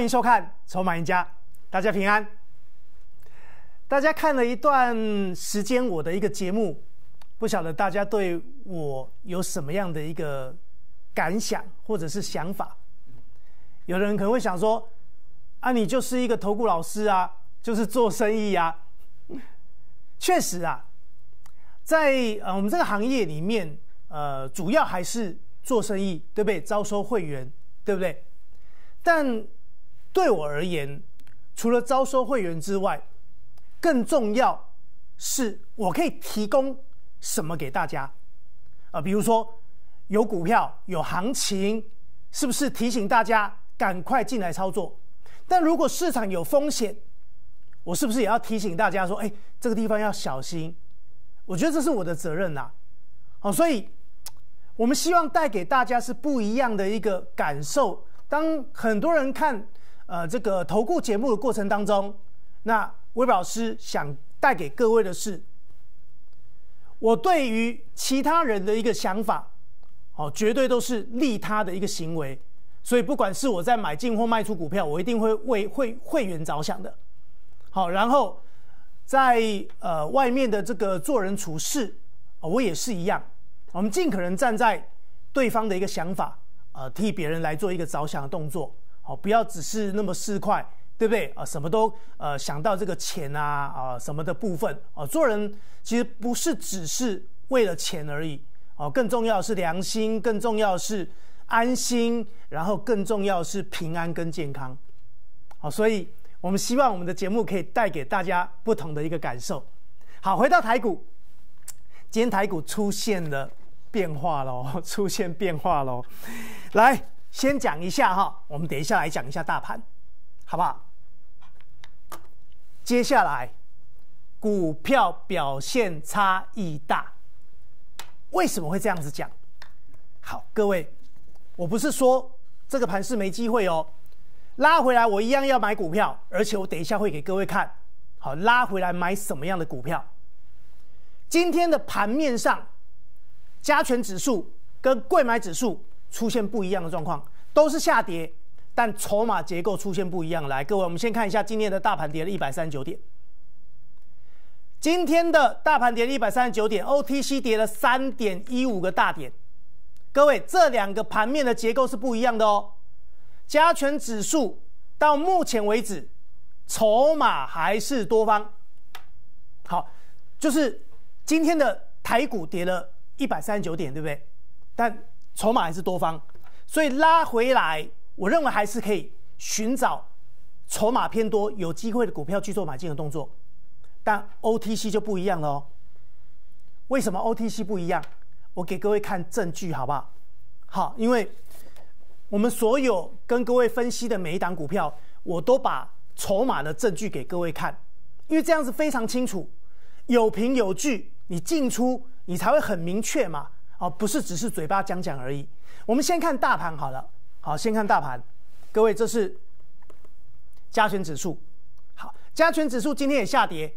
欢迎收看《筹码赢家》，大家平安。大家看了一段时间我的一个节目，不晓得大家对我有什么样的一个感想或者是想法？有的人可能会想说：“啊，你就是一个投顾老师啊，就是做生意啊。”确实啊，在呃我们这个行业里面，呃，主要还是做生意，对不对？招收会员，对不对？但对我而言，除了招收会员之外，更重要是我可以提供什么给大家啊？比如说有股票有行情，是不是提醒大家赶快进来操作？但如果市场有风险，我是不是也要提醒大家说：哎，这个地方要小心？我觉得这是我的责任呐。好，所以我们希望带给大家是不一样的一个感受。当很多人看。呃，这个投顾节目的过程当中，那魏老师想带给各位的是，我对于其他人的一个想法，哦，绝对都是利他的一个行为。所以，不管是我在买进或卖出股票，我一定会为会会员着想的。好，然后在呃外面的这个做人处事，我也是一样，我们尽可能站在对方的一个想法，呃，替别人来做一个着想的动作。哦，不要只是那么市侩，对不对啊？什么都呃想到这个钱啊啊什么的部分啊，做人其实不是只是为了钱而已哦，更重要是良心，更重要是安心，然后更重要是平安跟健康。好，所以我们希望我们的节目可以带给大家不同的一个感受。好，回到台股，今天台股出现了变化喽，出现变化喽，来。先讲一下哈，我们等一下来讲一下大盘，好不好？接下来股票表现差异大，为什么会这样子讲？好，各位，我不是说这个盘是没机会哦，拉回来我一样要买股票，而且我等一下会给各位看好拉回来买什么样的股票。今天的盘面上，加权指数跟贵买指数。出现不一样的状况，都是下跌，但筹码结构出现不一样。来，各位，我们先看一下今天的大盘跌了一百三十九点。今天的大盘跌了一百三十九点，OTC 跌了三点一五个大点。各位，这两个盘面的结构是不一样的哦。加权指数到目前为止，筹码还是多方。好，就是今天的台股跌了一百三十九点，对不对？但筹码还是多方，所以拉回来，我认为还是可以寻找筹码偏多、有机会的股票去做买进的动作。但 OTC 就不一样了哦。为什么 OTC 不一样？我给各位看证据好不好？好，因为我们所有跟各位分析的每一档股票，我都把筹码的证据给各位看，因为这样子非常清楚，有凭有据，你进出你才会很明确嘛。哦，不是只是嘴巴讲讲而已。我们先看大盘好了，好，先看大盘。各位，这是加权指数。好，加权指数今天也下跌，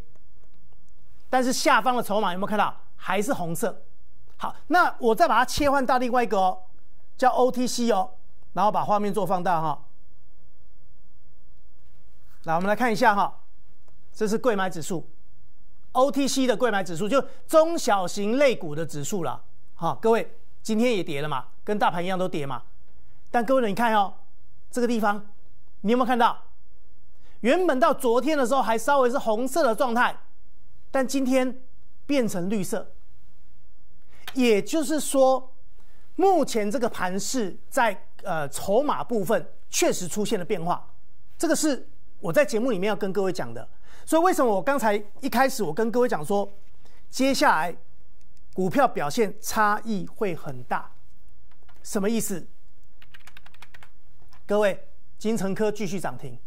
但是下方的筹码有没有看到？还是红色。好，那我再把它切换到另外一个哦，叫 OTC 哦，然后把画面做放大哈。来，我们来看一下哈，这是贵买指数，OTC 的贵买指数，就中小型类股的指数了。好，各位，今天也跌了嘛，跟大盘一样都跌嘛。但各位你看哦，这个地方，你有没有看到？原本到昨天的时候还稍微是红色的状态，但今天变成绿色。也就是说，目前这个盘势在呃筹码部分确实出现了变化。这个是我在节目里面要跟各位讲的。所以为什么我刚才一开始我跟各位讲说，接下来。股票表现差异会很大，什么意思？各位，金城科继续涨停，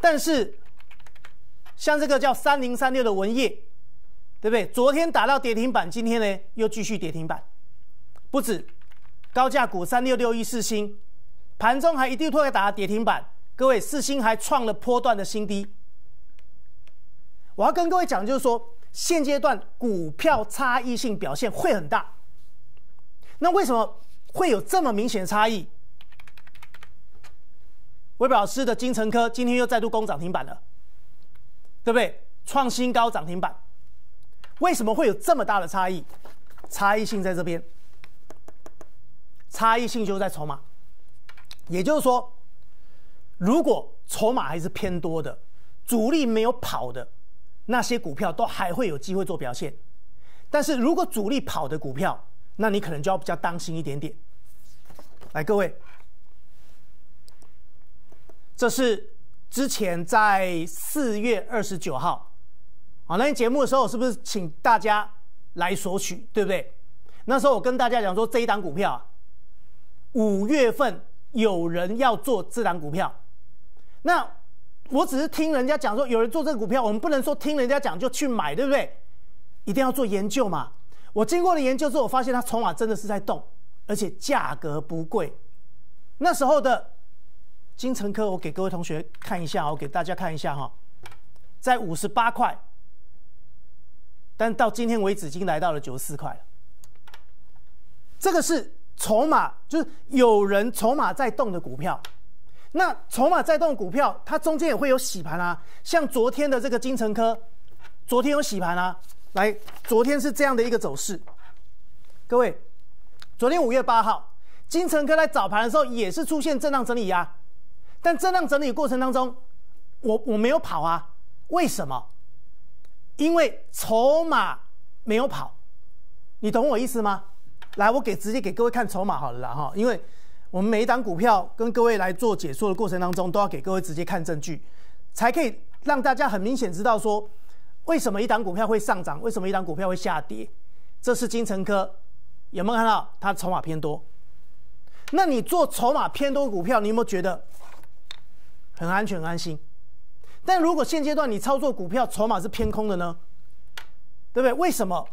但是像这个叫三零三六的文业，对不对？昨天打到跌停板，今天呢又继续跌停板。不止高价股三六六一四星，盘中还一度突然打到跌停板。各位，四星还创了波段的新低。我要跟各位讲，就是说。现阶段股票差异性表现会很大，那为什么会有这么明显的差异？微表师的金城科今天又再度攻涨停板了，对不对？创新高涨停板，为什么会有这么大的差异？差异性在这边，差异性就在筹码。也就是说，如果筹码还是偏多的，主力没有跑的那些股票，都还会有机会做表现。但是如果主力跑的股票，那你可能就要比较当心一点点。来，各位，这是之前在四月二十九号，啊，那天节目的时候，是不是请大家来索取，对不对？那时候我跟大家讲说，这一档股票啊，五月份有人要做这档股票，那我只是听人家讲说有人做这个股票，我们不能说听人家讲就去买，对不对？一定要做研究嘛。我经过了研究之后，我发现它筹码真的是在动。而且价格不贵，那时候的金城科，我给各位同学看一下，我给大家看一下哈，在五十八块，但到今天为止已经来到了九十四块了。这个是筹码，就是有人筹码在动的股票。那筹码在动股票，它中间也会有洗盘啊，像昨天的这个金城科，昨天有洗盘啊，来，昨天是这样的一个走势，各位。昨天五月八号，金城科在早盘的时候也是出现震荡整理呀，但震荡整理过程当中，我我没有跑啊，为什么？因为筹码没有跑，你懂我意思吗？来，我给直接给各位看筹码好了啦哈，因为我们每一档股票跟各位来做解说的过程当中，都要给各位直接看证据，才可以让大家很明显知道说，为什么一档股票会上涨，为什么一档股票会下跌，这是金城科。有没有看到它筹码偏多？那你做筹码偏多股票，你有没有觉得很安全、很安心？但如果现阶段你操作股票筹码是偏空的呢？对不对？为什么？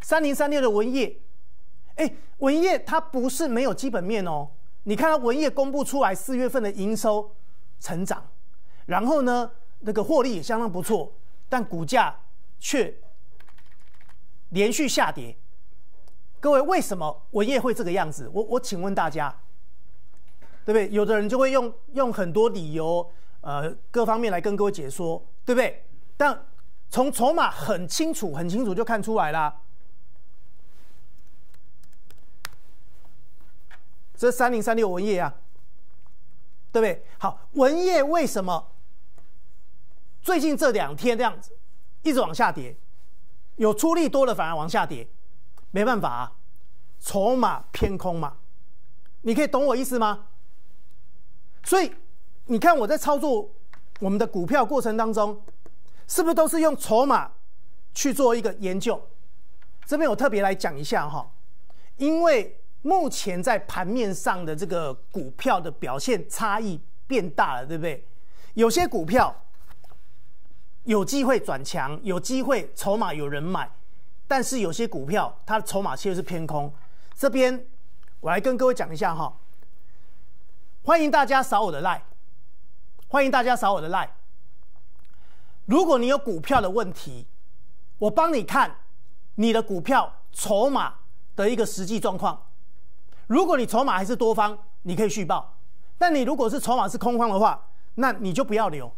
三零三六的文业，哎，文业它不是没有基本面哦。你看到文业公布出来四月份的营收成长，然后呢，那个获利也相当不错，但股价却连续下跌。各位，为什么文业会这个样子？我我请问大家，对不对？有的人就会用用很多理由，呃，各方面来跟各位解说，对不对？但从筹码很清楚、很清楚就看出来啦。这三零三六文业啊，对不对？好，文业为什么最近这两天这样子一直往下跌？有出力多了反而往下跌。没办法啊，筹码偏空嘛，你可以懂我意思吗？所以你看我在操作我们的股票过程当中，是不是都是用筹码去做一个研究？这边我特别来讲一下哈，因为目前在盘面上的这个股票的表现差异变大了，对不对？有些股票有机会转强，有机会筹码有人买。但是有些股票它的筹码其实是偏空，这边我来跟各位讲一下哈。欢迎大家扫我的赖欢迎大家扫我的赖。如果你有股票的问题，我帮你看你的股票筹码的一个实际状况。如果你筹码还是多方，你可以续报；但你如果是筹码是空方的话，那你就不要留。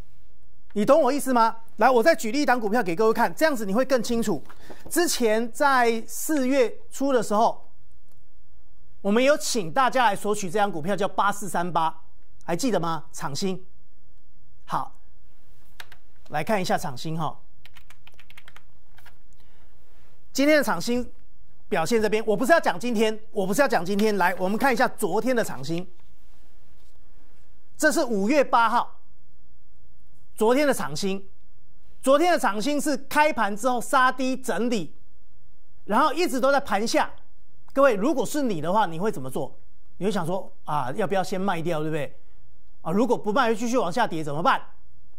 你懂我意思吗？来，我再举例一档股票给各位看，这样子你会更清楚。之前在四月初的时候，我们有请大家来索取这张股票，叫八四三八，还记得吗？厂新。好，来看一下厂新哈。今天的厂新表现这边，我不是要讲今天，我不是要讲今天。来，我们看一下昨天的场新，这是五月八号。昨天的长新，昨天的长新是开盘之后杀低整理，然后一直都在盘下。各位，如果是你的话，你会怎么做？你会想说啊，要不要先卖掉，对不对？啊，如果不卖，继续往下跌怎么办？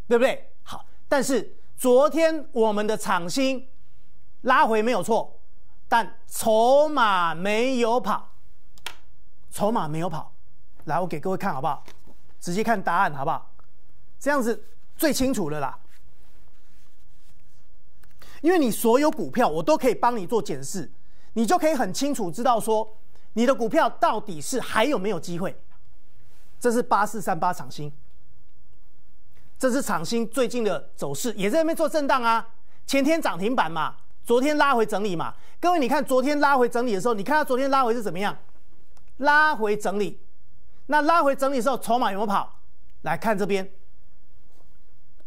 对不对？好，但是昨天我们的长新拉回没有错，但筹码没有跑，筹码没有跑。来，我给各位看好不好？直接看答案好不好？这样子。最清楚了啦，因为你所有股票我都可以帮你做检视，你就可以很清楚知道说你的股票到底是还有没有机会。这是八四三八长新，这是长兴最近的走势，也在那边做震荡啊。前天涨停板嘛，昨天拉回整理嘛。各位，你看昨天拉回整理的时候，你看它昨天拉回是怎么样？拉回整理，那拉回整理的时候，筹码有没有跑？来看这边，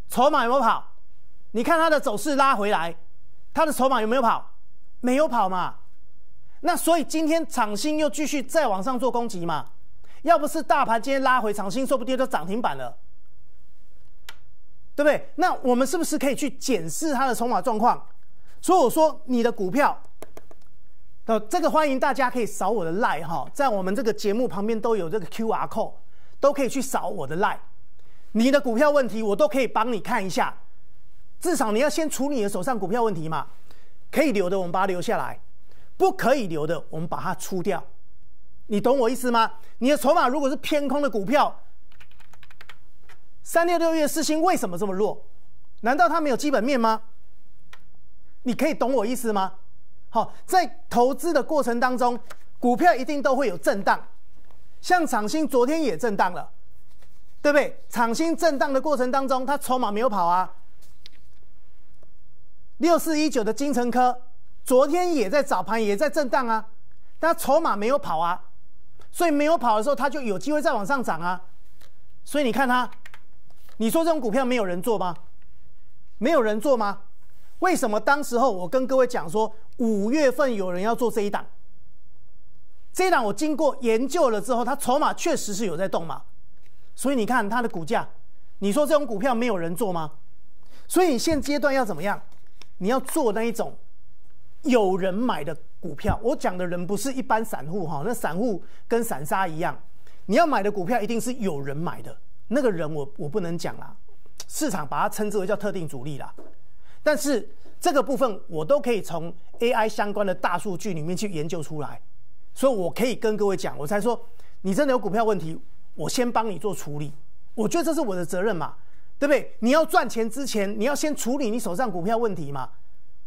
筹码有没有跑？你看它的走势拉回来，它的筹码有没有跑？没有跑嘛。那所以今天长兴又继续再往上做攻击嘛。要不是大盘今天拉回，长兴说不定就涨停板了，对不对？那我们是不是可以去检视它的筹码状况？所以我说你的股票，呃，这个欢迎大家可以扫我的 line 哈，在我们这个节目旁边都有这个 QR code，都可以去扫我的 line。你的股票问题我都可以帮你看一下，至少你要先处理你的手上股票问题嘛。可以留的我们把它留下来，不可以留的我们把它出掉。你懂我意思吗？你的筹码如果是偏空的股票，三六六月四星为什么这么弱？难道它没有基本面吗？你可以懂我意思吗？好，在投资的过程当中，股票一定都会有震荡，像长兴昨天也震荡了，对不对？长兴震荡的过程当中，它筹码没有跑啊。六四一九的金城科昨天也在早盘也在震荡啊，但筹码没有跑啊。所以没有跑的时候，它就有机会再往上涨啊。所以你看它，你说这种股票没有人做吗？没有人做吗？为什么当时候我跟各位讲说，五月份有人要做这一档？这一档我经过研究了之后，它筹码确实是有在动嘛。所以你看它的股价，你说这种股票没有人做吗？所以现阶段要怎么样？你要做那一种有人买的。股票，我讲的人不是一般散户哈，那散户跟散沙一样，你要买的股票一定是有人买的，那个人我我不能讲啦，市场把它称之为叫特定主力啦，但是这个部分我都可以从 AI 相关的大数据里面去研究出来，所以我可以跟各位讲，我才说你真的有股票问题，我先帮你做处理，我觉得这是我的责任嘛，对不对？你要赚钱之前，你要先处理你手上股票问题嘛，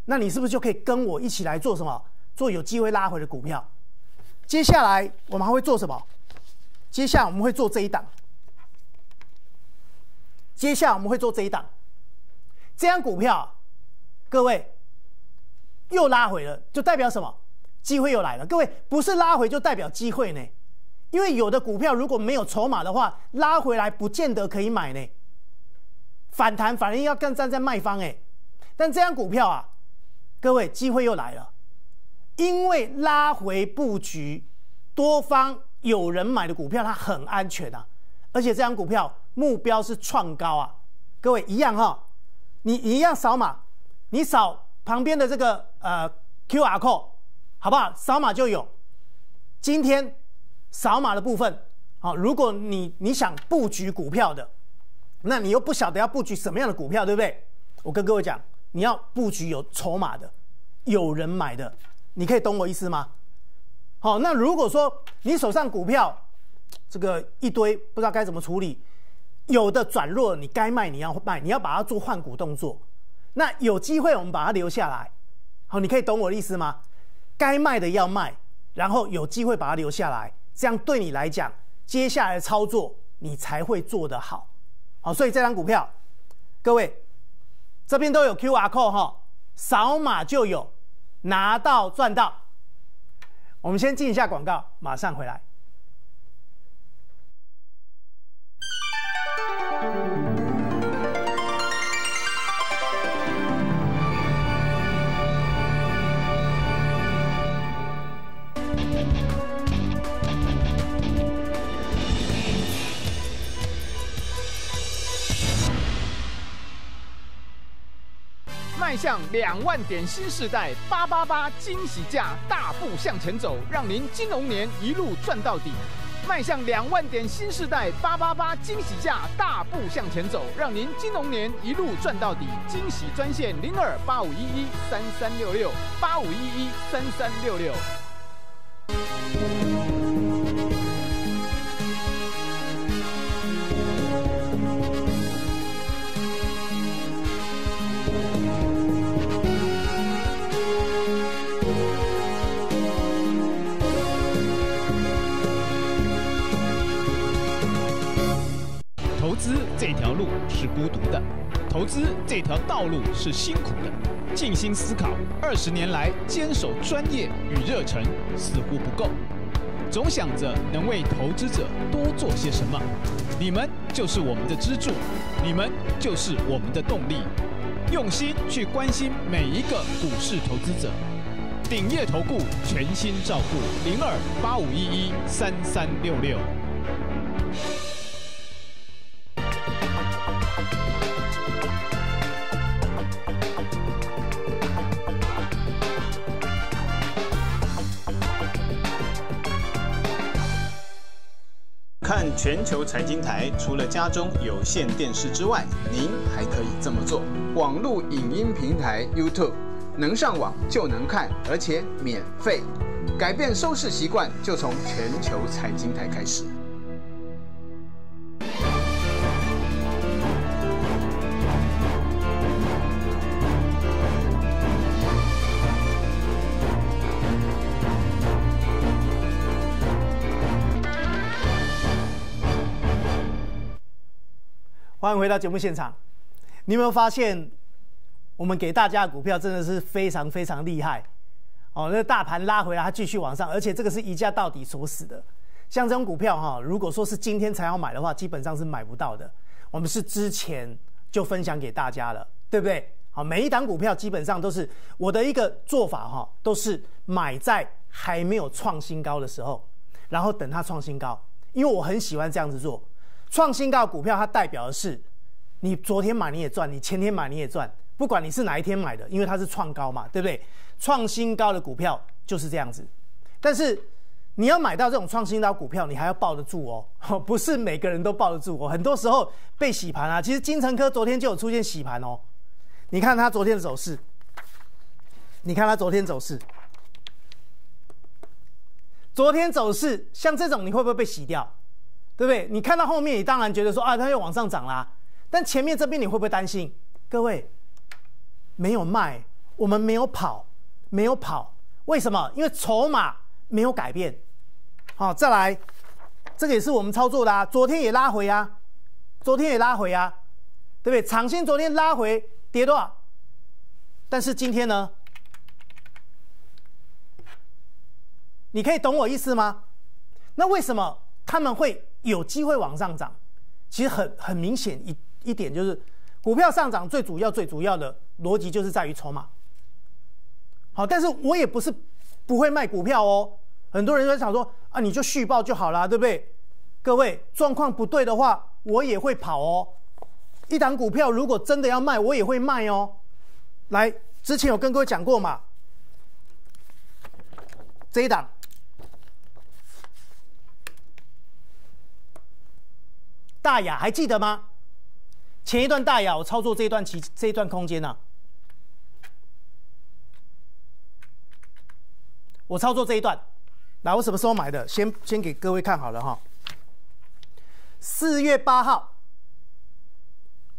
那你是不是就可以跟我一起来做什么？做有机会拉回的股票，接下来我们还会做什么？接下来我们会做这一档。接下来我们会做这一档，这张股票，各位又拉回了，就代表什么？机会又来了。各位不是拉回就代表机会呢？因为有的股票如果没有筹码的话，拉回来不见得可以买呢。反弹反而要更站在卖方哎。但这张股票啊，各位机会又来了。因为拉回布局，多方有人买的股票，它很安全啊，而且这张股票目标是创高啊，各位一样哈，你一样扫码，你扫旁边的这个呃 Q R code，好不好？扫码就有。今天扫码的部分，好，如果你你想布局股票的，那你又不晓得要布局什么样的股票，对不对？我跟各位讲，你要布局有筹码的，有人买的。你可以懂我意思吗？好，那如果说你手上股票这个一堆不知道该怎么处理，有的转弱，你该卖你要卖，你要把它做换股动作。那有机会我们把它留下来。好，你可以懂我的意思吗？该卖的要卖，然后有机会把它留下来，这样对你来讲，接下来的操作你才会做得好。好，所以这张股票，各位这边都有 Q R code 哈，扫码就有。拿到赚到，我们先进一下广告，马上回来。迈向两万点新时代，八八八惊喜价，大步向前走，让您金融年一路赚到底。迈向两万点新时代，八八八惊喜价，大步向前走，让您金融年一路赚到底。惊喜专线零二八五一一三三六六八五一一三三六六。是孤独的投资这条道路是辛苦的，静心思考，二十年来坚守专业与热忱似乎不够，总想着能为投资者多做些什么。你们就是我们的支柱，你们就是我们的动力，用心去关心每一个股市投资者。鼎业投顾全心照顾零二八五一一三三六六。看全球财经台，除了家中有线电视之外，您还可以这么做：网络影音平台 YouTube，能上网就能看，而且免费。改变收视习惯，就从全球财经台开始。欢迎回到节目现场。你有没有发现，我们给大家的股票真的是非常非常厉害哦？那大盘拉回来，它继续往上，而且这个是一价到底锁死的。像这种股票哈，如果说是今天才要买的话，基本上是买不到的。我们是之前就分享给大家了，对不对？好，每一档股票基本上都是我的一个做法哈，都是买在还没有创新高的时候，然后等它创新高，因为我很喜欢这样子做。创新高的股票，它代表的是你昨天买你也赚，你前天买你也赚，不管你是哪一天买的，因为它是创高嘛，对不对？创新高的股票就是这样子。但是你要买到这种创新高股票，你还要抱得住哦，不是每个人都抱得住哦。很多时候被洗盘啊，其实金城科昨天就有出现洗盘哦。你看它昨天的走势，你看它昨天走势，昨天走势像这种，你会不会被洗掉？对不对？你看到后面，你当然觉得说啊，它又往上涨啦。但前面这边你会不会担心？各位，没有卖，我们没有跑，没有跑，为什么？因为筹码没有改变。好，再来，这个也是我们操作的啊。昨天也拉回啊，昨天也拉回啊，对不对？长线昨天拉回跌多少？但是今天呢？你可以懂我意思吗？那为什么他们会？有机会往上涨，其实很很明显一一点就是，股票上涨最主要最主要的逻辑就是在于筹码。好，但是我也不是不会卖股票哦。很多人在想说啊，你就续报就好啦，对不对？各位状况不对的话，我也会跑哦。一档股票如果真的要卖，我也会卖哦。来，之前有跟各位讲过嘛，这一档。大雅还记得吗？前一段大雅我操作这一段期这一段空间呢？我操作这一段，来我什么时候买的？先先给各位看好了哈。四月八号，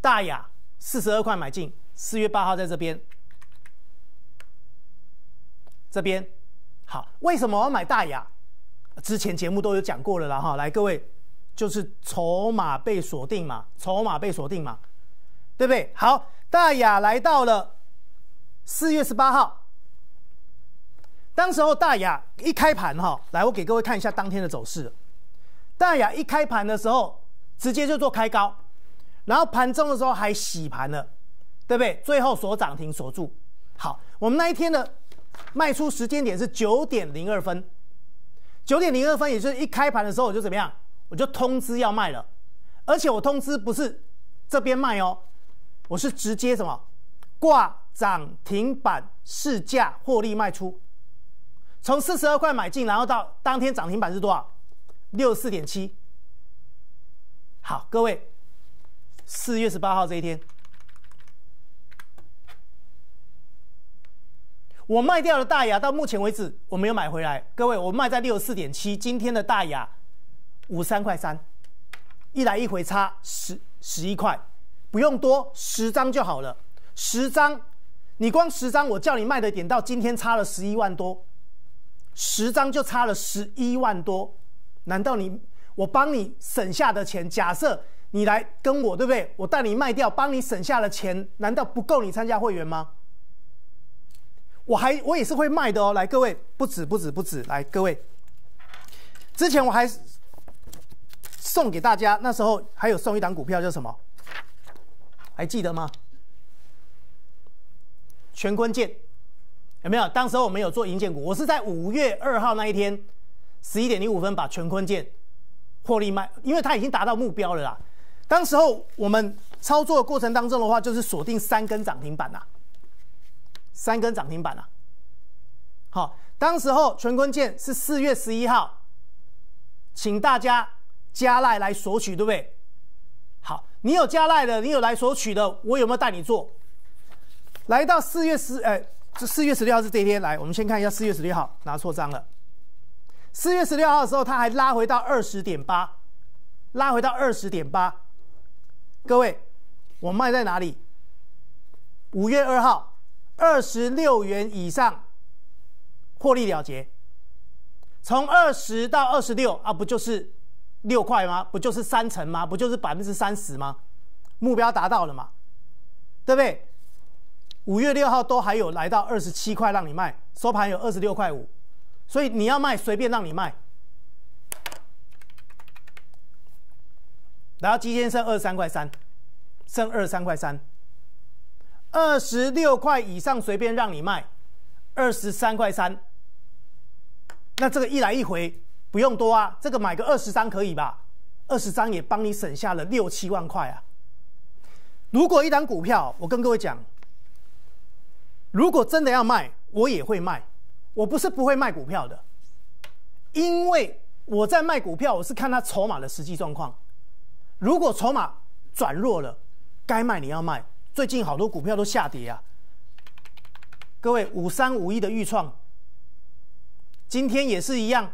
大雅四十二块买进，四月八号在这边，这边好，为什么我要买大雅？之前节目都有讲过了啦哈，来各位。就是筹码被锁定嘛，筹码被锁定嘛，对不对？好，大雅来到了四月十八号，当时候大雅一开盘哈，来我给各位看一下当天的走势。大雅一开盘的时候，直接就做开高，然后盘中的时候还洗盘了，对不对？最后锁涨停锁住。好，我们那一天的卖出时间点是九点零二分，九点零二分，也就是一开盘的时候我就怎么样？我就通知要卖了，而且我通知不是这边卖哦，我是直接什么挂涨停板市价获利卖出，从四十二块买进，然后到当天涨停板是多少？六十四点七。好，各位，四月十八号这一天，我卖掉了大雅，到目前为止我没有买回来。各位，我卖在六十四点七，今天的大雅。五三块三，一来一回差十十一块，不用多，十张就好了。十张，你光十张，我叫你卖的点到今天差了十一万多，十张就差了十一万多。难道你我帮你省下的钱？假设你来跟我，对不对？我带你卖掉，帮你省下了钱，难道不够你参加会员吗？我还我也是会卖的哦。来，各位，不止不止不止，来，各位，之前我还送给大家，那时候还有送一档股票叫什么？还记得吗？全坤健有没有？当时候我们有做银建股，我是在五月二号那一天十一点零五分把全坤健获利卖，因为它已经达到目标了啦。当时候我们操作的过程当中的话，就是锁定三根涨停板呐，三根涨停板呐。好，当时候全坤健是四月十一号，请大家加赖来索取，对不对？好，你有加赖的，你有来索取的，我有没有带你做？来到四月十，哎，这四月十六号是这一天。来，我们先看一下四月十六号，拿错章了。四月十六号的时候，它还拉回到二十点八，拉回到二十点八。各位，我卖在哪里？五月二号，二十六元以上，获利了结。从二十到二十六啊，不就是六块吗？不就是三成吗？不就是百分之三十吗？目标达到了嘛？对不对？五月六号都还有来到二十七块让你卖，收盘有二十六块五，所以你要卖随便让你卖。然后今天剩二十三块三，剩二十三块三，二十六块以上随便让你卖，二十三块三。那这个一来一回不用多啊，这个买个二十张可以吧？二十张也帮你省下了六七万块啊。如果一档股票，我跟各位讲。如果真的要卖，我也会卖。我不是不会卖股票的，因为我在卖股票，我是看它筹码的实际状况。如果筹码转弱了，该卖你要卖。最近好多股票都下跌啊。各位，五三五一的预创，今天也是一样。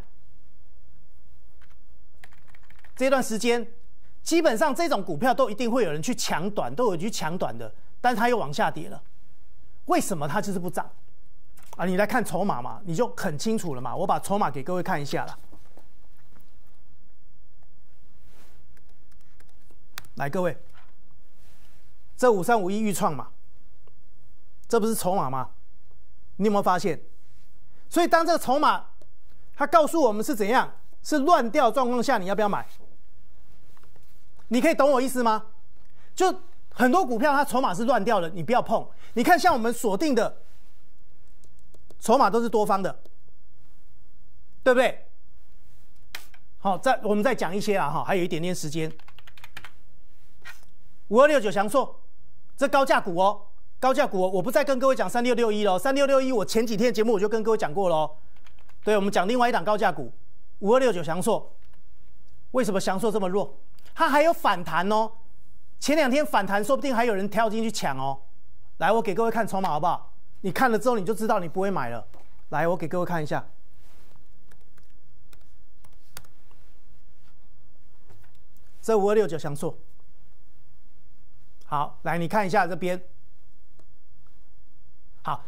这段时间，基本上这种股票都一定会有人去抢短，都有去抢短的，但是它又往下跌了。为什么它就是不涨啊？你来看筹码嘛，你就很清楚了嘛。我把筹码给各位看一下了。来，各位，这五三五一预创嘛，这不是筹码吗？你有没有发现？所以当这个筹码它告诉我们是怎样，是乱掉状况下，你要不要买？你可以懂我意思吗？就。很多股票它筹码是乱掉的，你不要碰。你看，像我们锁定的筹码都是多方的，对不对？好，再我们再讲一些啊，哈，还有一点点时间。五二六九翔硕，这高价股哦，高价股，我不再跟各位讲三六六一了。三六六一，我前几天节目我就跟各位讲过了。对，我们讲另外一档高价股，五二六九翔硕，为什么翔硕这么弱？它还有反弹哦。前两天反弹，说不定还有人跳进去抢哦。来，我给各位看筹码好不好？你看了之后你就知道你不会买了。来，我给各位看一下，这五二六九相错。好，来你看一下这边。好，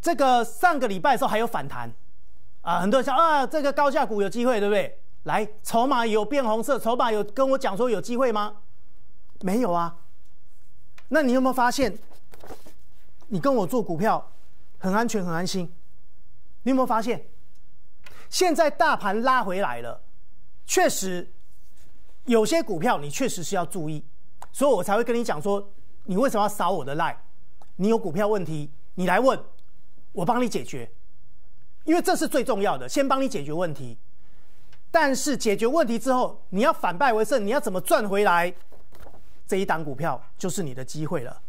这个上个礼拜的时候还有反弹啊，很多人想啊，这个高价股有机会，对不对？来，筹码有变红色，筹码有跟我讲说有机会吗？没有啊，那你有没有发现，你跟我做股票很安全很安心？你有没有发现，现在大盘拉回来了，确实有些股票你确实是要注意，所以我才会跟你讲说，你为什么要扫我的赖？你有股票问题，你来问，我帮你解决，因为这是最重要的，先帮你解决问题。但是解决问题之后，你要反败为胜，你要怎么赚回来？这一档股票就是你的机会了。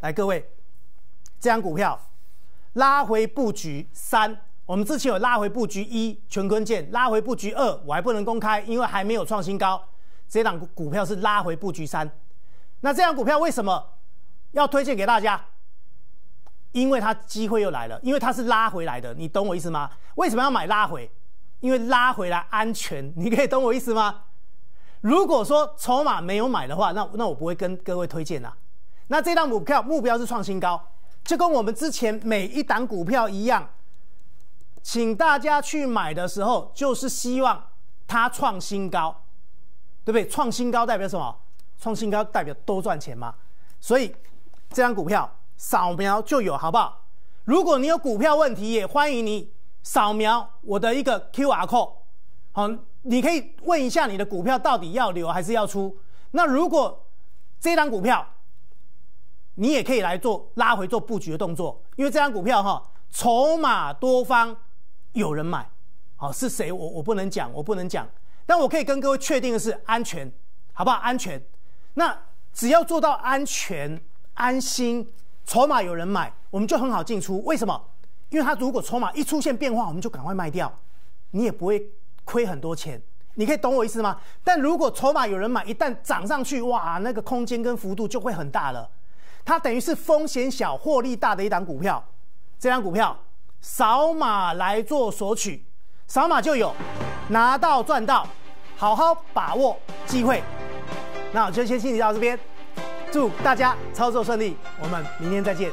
来，各位，这张股票拉回布局三，我们之前有拉回布局一全坤剑，拉回布局二我还不能公开，因为还没有创新高。这档股票是拉回布局三，那这张股票为什么要推荐给大家？因为它机会又来了，因为它是拉回来的，你懂我意思吗？为什么要买拉回？因为拉回来安全，你可以懂我意思吗？如果说筹码没有买的话，那那我不会跟各位推荐啦。那这档股票目标是创新高，就跟我们之前每一档股票一样，请大家去买的时候，就是希望它创新高。对不对？创新高代表什么？创新高代表多赚钱嘛。所以这张股票扫描就有，好不好？如果你有股票问题，也欢迎你扫描我的一个 Q R code，好，你可以问一下你的股票到底要留还是要出。那如果这张股票，你也可以来做拉回做布局的动作，因为这张股票哈，筹码多方有人买，好是谁我我不能讲，我不能讲，但我可以跟各位确定的是安全，好不好？安全，那只要做到安全、安心，筹码有人买，我们就很好进出。为什么？因为它如果筹码一出现变化，我们就赶快卖掉，你也不会亏很多钱。你可以懂我意思吗？但如果筹码有人买，一旦涨上去，哇，那个空间跟幅度就会很大了。它等于是风险小、获利大的一档股票。这张股票扫码来做索取，扫码就有拿到赚到，好好把握机会。那我就先信息到这边，祝大家操作顺利，我们明天再见。